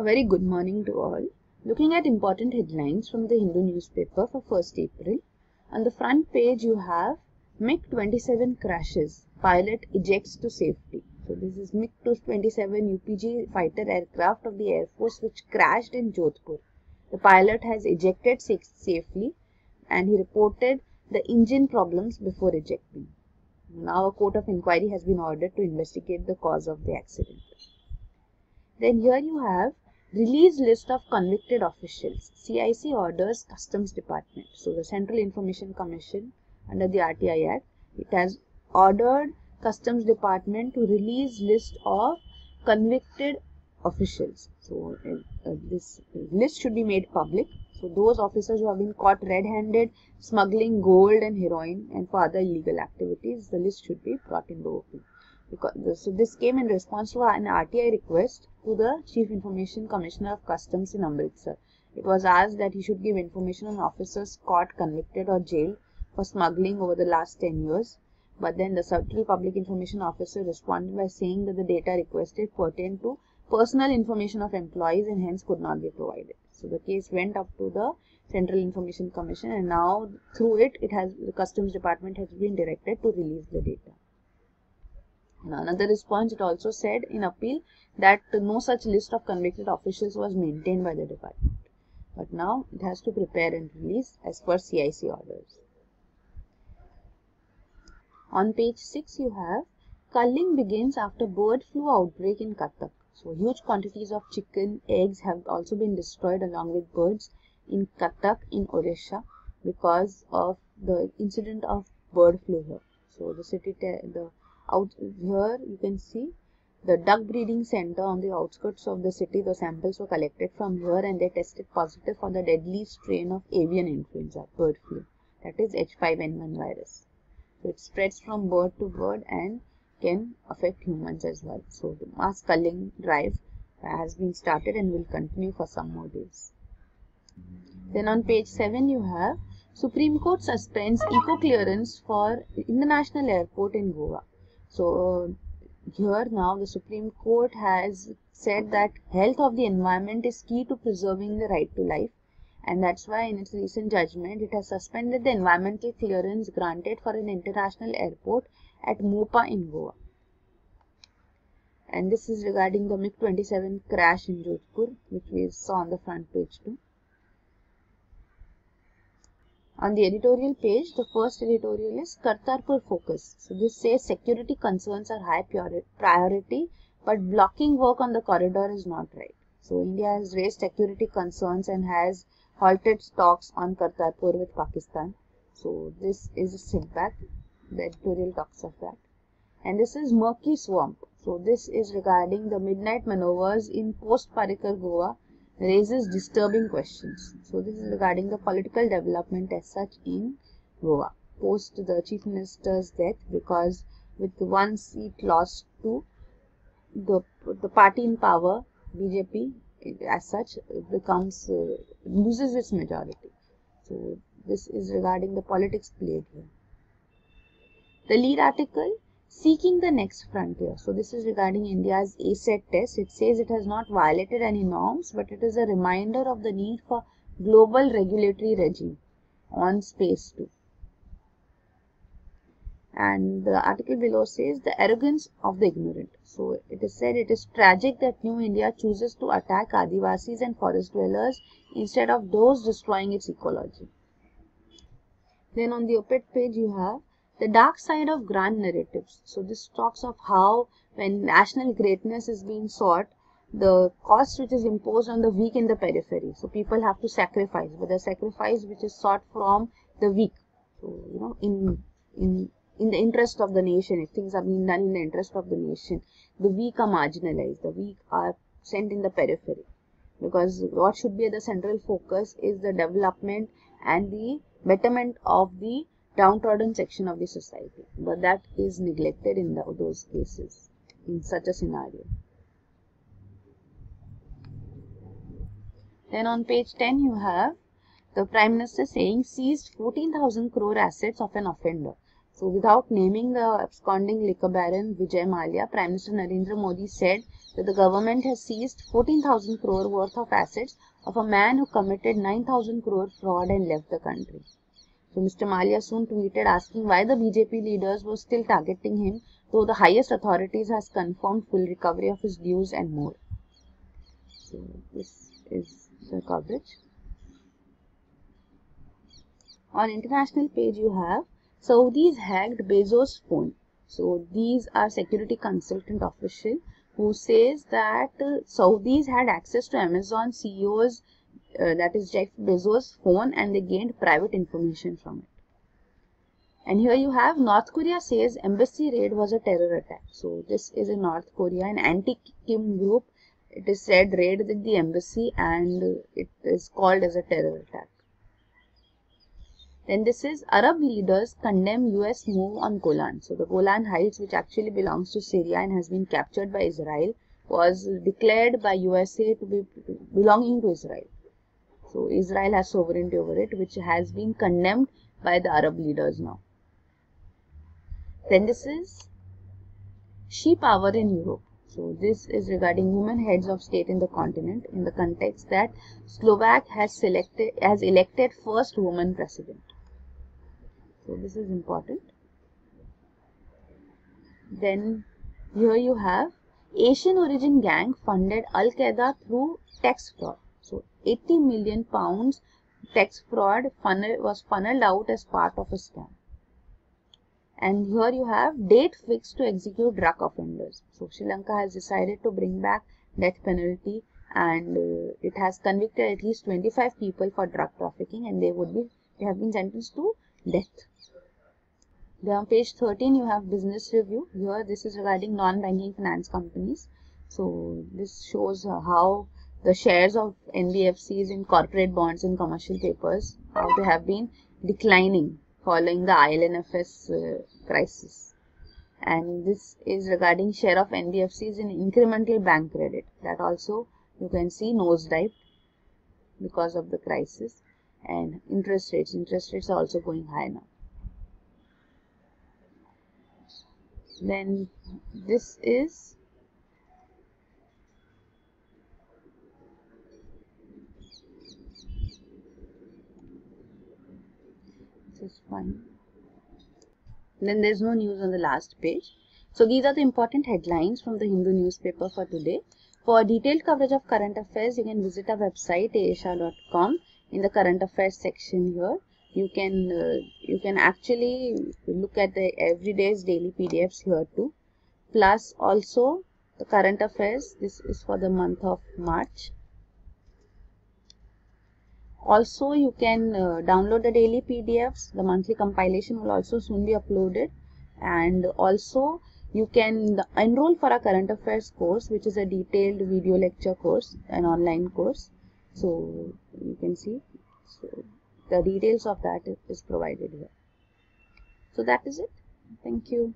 A very good morning to all. Looking at important headlines from the Hindu newspaper for 1st April. On the front page you have MiG-27 crashes, pilot ejects to safety. So this is MiG-27 UPG fighter aircraft of the Air Force which crashed in Jodhpur. The pilot has ejected safely and he reported the engine problems before ejecting. Now a court of inquiry has been ordered to investigate the cause of the accident. Then here you have release list of convicted officials. CIC orders Customs Department. So the Central Information Commission under the RTI Act, it has ordered Customs Department to release list of convicted officials. So uh, uh, this list should be made public. So those officers who have been caught red-handed smuggling gold and heroin and for other illegal activities, the list should be brought in the open. So this came in response to an RTI request to the Chief Information Commissioner of Customs in Amritsar. It was asked that he should give information on officers caught, convicted or jailed for smuggling over the last 10 years. But then the Central Public Information Officer responded by saying that the data requested pertained to personal information of employees and hence could not be provided. So the case went up to the Central Information Commission and now through it, it has the Customs Department has been directed to release the data. Another response, it also said in appeal that no such list of convicted officials was maintained by the department. But now it has to prepare and release as per CIC orders. On page 6 you have culling begins after bird flu outbreak in Cuttack. So huge quantities of chicken, eggs have also been destroyed along with birds in Cuttack in Odisha because of the incident of bird flu here. So the city, the out here you can see the duck breeding center on the outskirts of the city. The samples were collected from here and they tested positive for the deadly strain of avian influenza, bird flu, that is H5N1 virus. So it spreads from bird to bird and can affect humans as well. So the mass culling drive has been started and will continue for some more days. Then on page 7 you have Supreme Court suspends eco clearance for International Airport in Goa. So uh, here now the Supreme Court has said that health of the environment is key to preserving the right to life and that's why in its recent judgment it has suspended the environmental clearance granted for an international airport at Mopa in Goa. And this is regarding the MiG-27 crash in Jodhpur which we saw on the front page too. On the editorial page, the first editorial is Kartarpur focus. So this says security concerns are high priority, but blocking work on the corridor is not right. So India has raised security concerns and has halted talks on Kartarpur with Pakistan. So this is a setback. The editorial talks of that. And this is murky swamp. So this is regarding the midnight maneuvers in post Parrikar Goa raises disturbing questions. So this is regarding the political development as such in Goa post the chief minister's death because with one seat lost to the the party in power BJP as such becomes uh, loses its majority. So this is regarding the politics played here. The lead article Seeking the next frontier. So this is regarding India's ASAT test. It says it has not violated any norms, but it is a reminder of the need for global regulatory regime on space too. And the article below says the arrogance of the ignorant. So it is said it is tragic that New India chooses to attack Adivasis and forest dwellers instead of those destroying its ecology. Then on the op-ed page you have the dark side of grand narratives. So this talks of how when national greatness is being sought, the cost which is imposed on the weak in the periphery. So people have to sacrifice, but the sacrifice which is sought from the weak. So you know, in in in the interest of the nation, if things are being done in the interest of the nation, the weak are marginalized. The weak are sent in the periphery because what should be the central focus is the development and the betterment of the downtrodden section of the society. But that is neglected in the, those cases, in such a scenario. Then on page 10 you have the Prime Minister saying seized 14,000 crore assets of an offender. So without naming the absconding liquor baron Vijay Mallya, Prime Minister Narendra Modi said that the government has seized 14,000 crore worth of assets of a man who committed 9,000 crore fraud and left the country. So Mr. Mallya soon tweeted asking why the BJP leaders were still targeting him though the highest authorities has confirmed full recovery of his dues and more. So this is the coverage. On international page you have Saudis hacked Bezos' phone. So these are security consultant official who says that uh, Saudis had access to Amazon CEO's uh, that is Jeff Bezos' phone and they gained private information from it. And here you have North Korea says embassy raid was a terror attack. So this is in North Korea, an anti-Kim group. It is said raided the embassy and it is called as a terror attack. Then this is Arab leaders condemn US move on Golan. So the Golan Heights, which actually belongs to Syria and has been captured by Israel, was declared by USA to be belonging to Israel. So Israel has sovereignty over it, which has been condemned by the Arab leaders now. Then this is she power in Europe. So this is regarding women heads of state in the continent in the context that Slovak has selected has elected first woman president. So this is important. Then here you have Asian origin gang funded Al Qaeda through tax fraud. So 80 million pounds tax fraud funnel, was funneled out as part of a scam. And here you have date fixed to execute drug offenders. So Sri Lanka has decided to bring back death penalty and uh, it has convicted at least 25 people for drug trafficking and they would be they have been sentenced to death. Then on page 13 you have business review. Here this is regarding non-banking finance companies. So this shows how the shares of NBFCs in corporate bonds and commercial papers, how they have been declining following the IL&FS uh, crisis. And this is regarding share of NBFCs in incremental bank credit. That also you can see nosedive because of the crisis and interest rates. Interest rates are also going high now. then this is this is fine. Then there's no news on the last page. So these are the important headlines from the Hindu newspaper for today. For detailed coverage of current affairs you can visit our website aashah.com in the current affairs section here. You can uh, you can actually look at the everyday's daily pdfs here too. Plus also the current affairs this is for the month of march also you can uh, download the daily pdfs the monthly compilation will also soon be uploaded. And also you can enroll for a current affairs course which is a detailed video lecture course an online course. So you can see. So the details of that is provided here. So that is it. Thank you